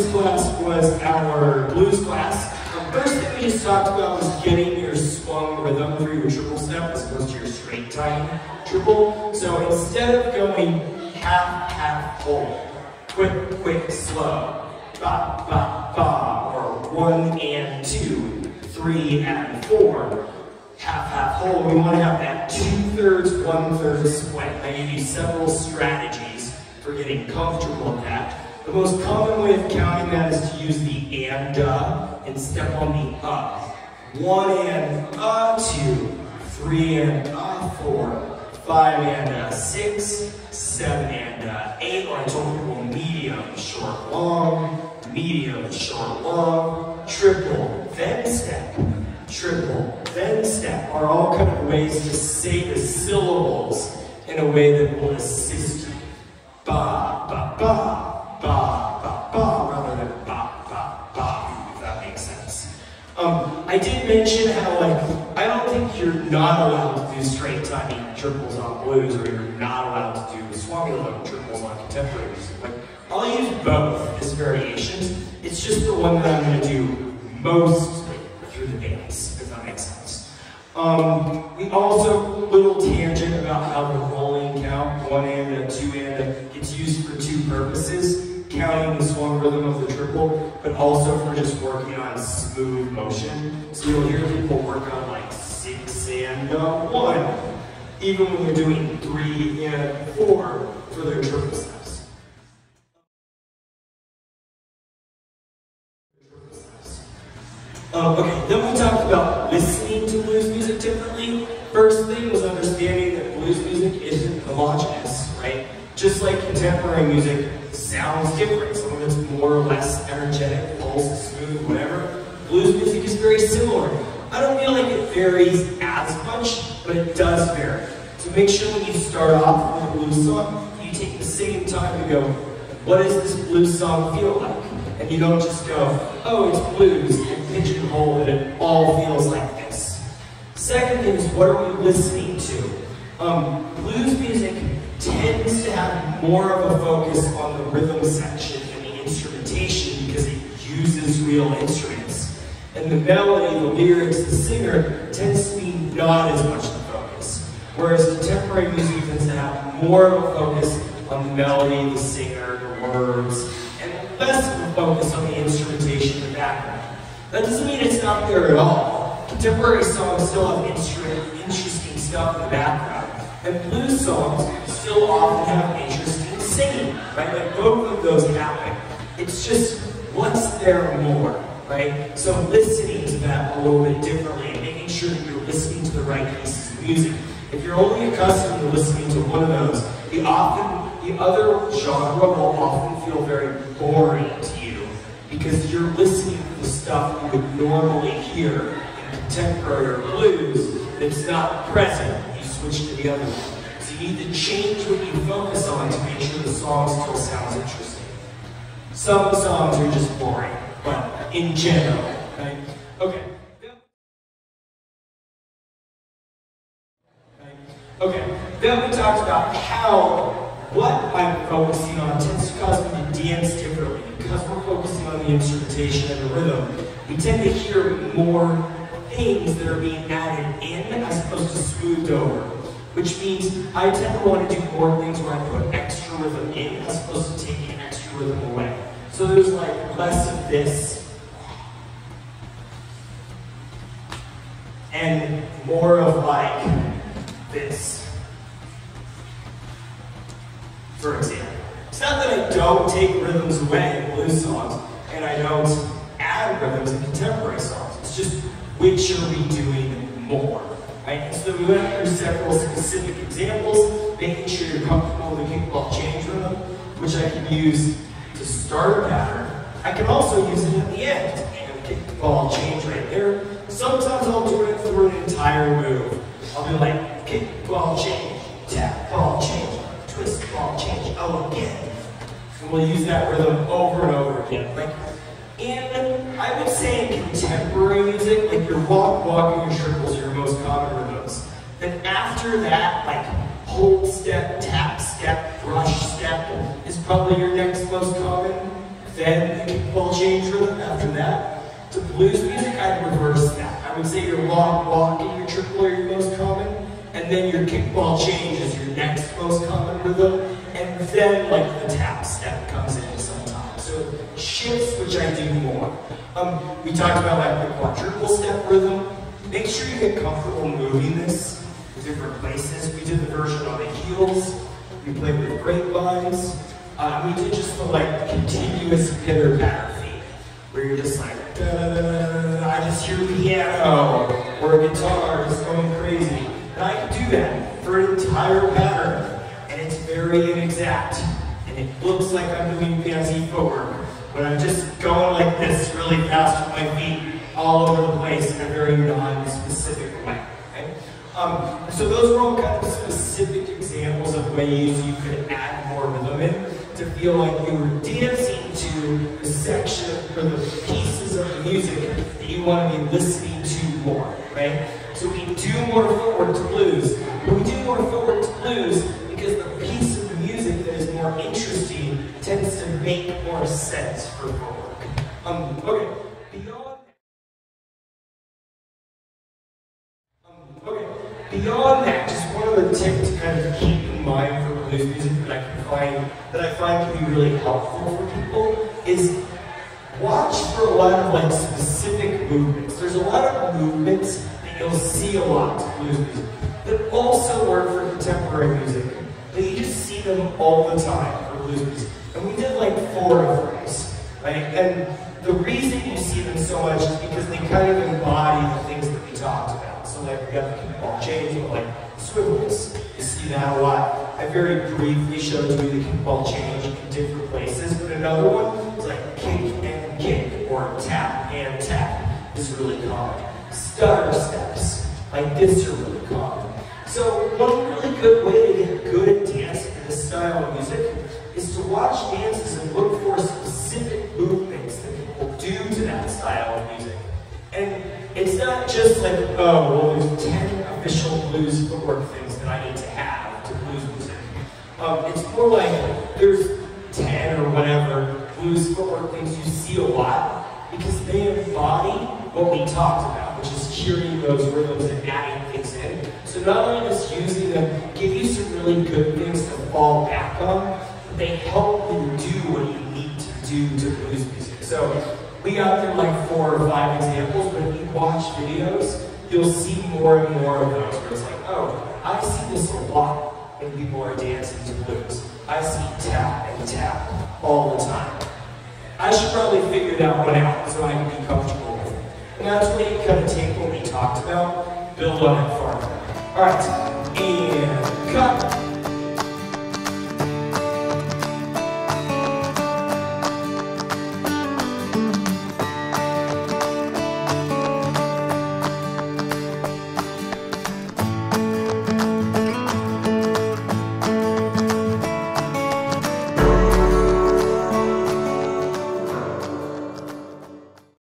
this class was our blues class. The first thing we just talked about was getting your swung rhythm through your triple step as opposed to your straight time triple. So instead of going half, half, whole, quick, quick, slow, ba, ba, ba, or one and two, three and four, half, half, whole, we want to have that two-thirds, one-third split. I give you several strategies for getting comfortable with that. The most common way of counting that is to use the and uh, and step on the up. One and uh, two, three and uh, four, five and uh, six, seven and uh, eight, or I told people medium, short, long, medium, short, long, triple, then step, triple, then step, are all kind of ways to say the syllables in a way that will assist you. Ba, mention how, like, I don't think you're not allowed to do straight timing triples on blues, or you're not allowed to do swung rhythm triples on contemporary music. Like, I'll use both as variations. It's just the one that I'm going to do mostly through the dance, if that makes sense. Um, we also, little tangent about how the rolling count, one and a two and a, gets used for two purposes counting the swung rhythm of the triple, but also for just working on smooth motion. So you'll hear people work on like six and one, even when they're doing three and four for their triple steps. Um, okay, then we talked about listening to blues music differently. First thing was understanding that blues music isn't homogenous, right? Just like contemporary music, sounds different. It's more or less energetic, pulse, smooth, whatever. Blues music is very similar. I don't feel like it varies as much, but it does vary. So make sure when you start off with a blues song, you take the same time to go, what does this blues song feel like? And you don't just go, oh, it's blues, and pigeonhole it, it all feels like this. Second thing is, what are we listening to? Um, blues music tends to have more of a focus on the rhythm section uses real instruments. And the melody, the lyrics, the singer tends to be not as much the focus. Whereas contemporary music tends to have more of a focus on the melody, the singer, the words, and less of a focus on the instrumentation in the background. That doesn't mean it's not there at all. Contemporary songs still have instrument, interesting stuff in the background. And blues songs still often have interesting singing, right? Like both of those happen. It's just what's there more, right? So listening to that a little bit differently and making sure that you're listening to the right pieces of music. If you're only accustomed to listening to one of those, the often the other genre will often feel very boring to you because you're listening to the stuff you would normally hear in contemporary or blues that's not present. You switch to the other one. You need to change what you focus on to make sure the song still sounds interesting. Some songs are just boring, but in general, right? Okay. Okay, then we talked about how what I'm focusing on tends to cause me to dance differently. Because we're focusing on the instrumentation and the rhythm, we tend to hear more things that are being added in as opposed to smoothed over which means I tend to want to do more things where I put There's like less of this and more of like this. For example. It's not that I don't take rhythms away in blues songs and I don't add rhythms in contemporary songs. It's just which are we doing more? Right? So we went through several specific examples, making sure you're comfortable with the kickball change rhythm, which I can use to start a pattern. I can also use it at the end, and kickball change right there. Sometimes I'll do it through an entire move. I'll be like, kick, ball, change, tap ball change, twist ball change, oh again. And we'll use that rhythm over and over again. Like in, I would say in contemporary music, like your walk, walking, your triples are your most common rhythms. Then after that, like hold step, tap step, brush step is probably your next most common. then the kickball change rhythm after that. To blues music, I'd reverse that. I would say your long walk and your triple are your most common, and then your kickball change is your next most common rhythm, and then like the tap step comes in sometimes. So shifts, which I do more. Um, we talked about like the quadruple step rhythm. Make sure you get comfortable moving this different places. We did the version on the heels. We played with grapevines. Uh, we did just the like continuous pitter patter feet, where you're just like, da, da, da, I just hear piano or a guitar just going crazy. And I can do that for an entire pattern, and it's very inexact, and it looks like I'm doing fancy footwork, but I'm just going like this really fast with my feet all over the place in a very non-specific way. Um, so those were all kind of specific examples of ways you could add more rhythm in to feel like you were dancing to the section or the pieces of the music that you want to be listening to more, right? So we do more footwork to blues, but we do more footwork to blues because the piece of the music that is more interesting tends to make more sense for footwork. Um, okay, beyond um, okay, beyond that, tips to kind of keep in mind for blues music that I can find that I find can be really helpful for people is watch for a lot of like specific movements. There's a lot of movements that you'll see a lot blues music that also work for contemporary music, but you just see them all the time for blues music. And we did like four of those, right? And the reason you see them so much is because they kind of embody the things that we talked about. So like we got the change, like. A lot. I very briefly showed you the kickball change in different places, but another one is like kick and kick, or tap and tap is really common stutter steps. Like this are really common. So one really good way to get good at dancing to this style of music is to watch dances and look for specific movements that people do to that style of music. And it's not just like, oh, well, there's 10 official blues footwork things that I need to have to blues music. Um, it's like there's 10 or whatever blues footwork things you see a lot because they embody what we talked about which is hearing those rhythms and adding things in. So not only just using them give you some really good things to fall back on, but they help you do what you need to do to blues music. So we got through like four or five examples, but if you watch videos, you'll see more and more of those where it's like, oh, I see this a lot when people are dancing to blues. I see tap and tap all the time. I should probably figure that one out so I can be comfortable and that's where you kind of take what we talked about, build on it further. All right, and cut.